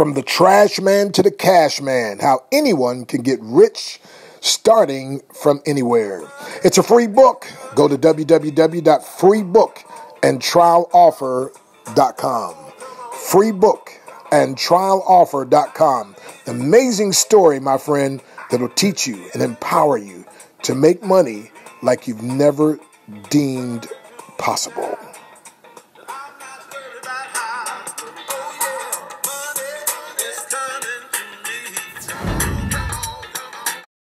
From the trash man to the cash man, how anyone can get rich starting from anywhere. It's a free book. Go to www.freebookandtrialoffer.com. Free book and trialoffer.com. Amazing story, my friend, that'll teach you and empower you to make money like you've never deemed possible.